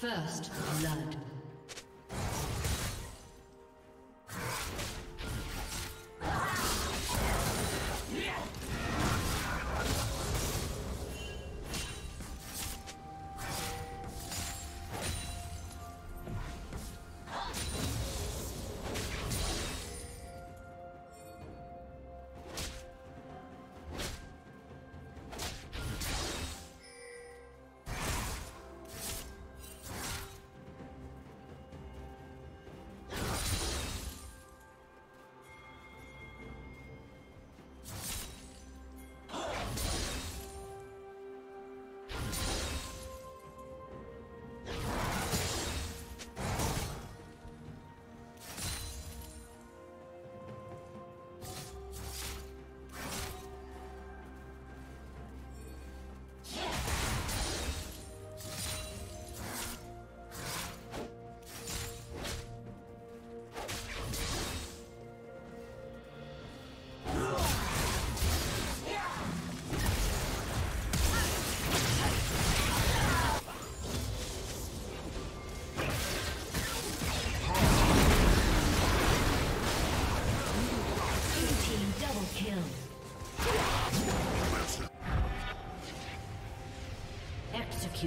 First blood.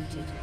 Executed.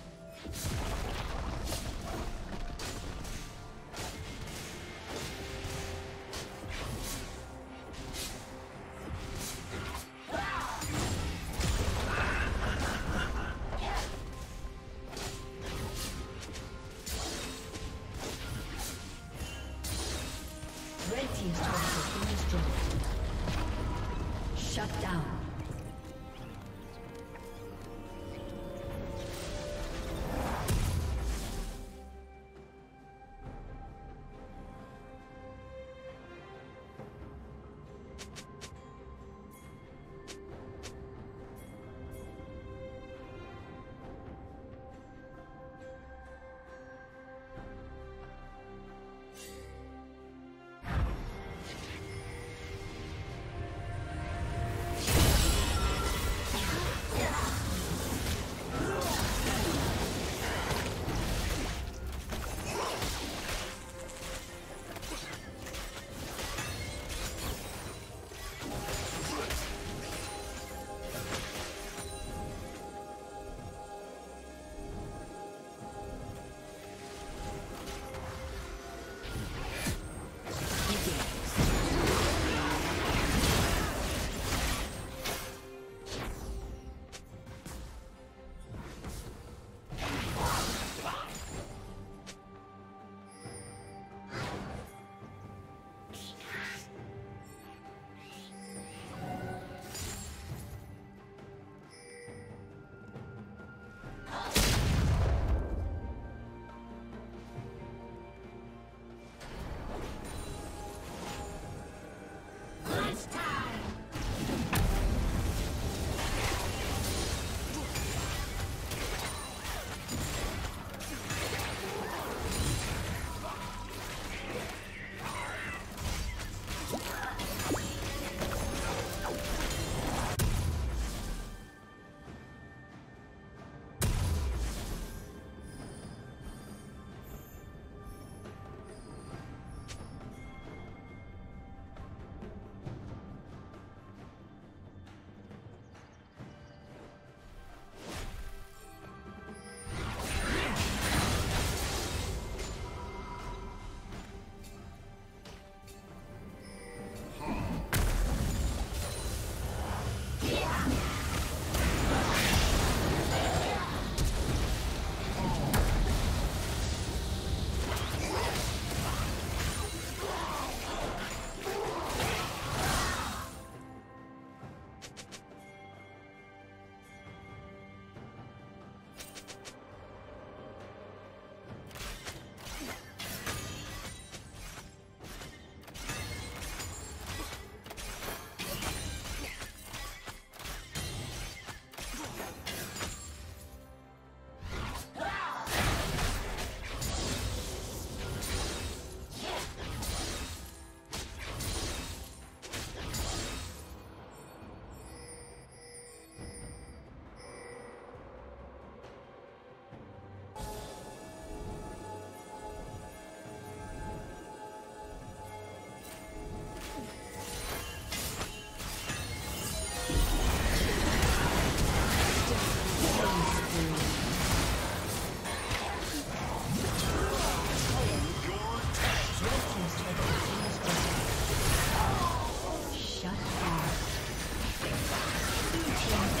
Shut down.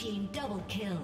Team double kill.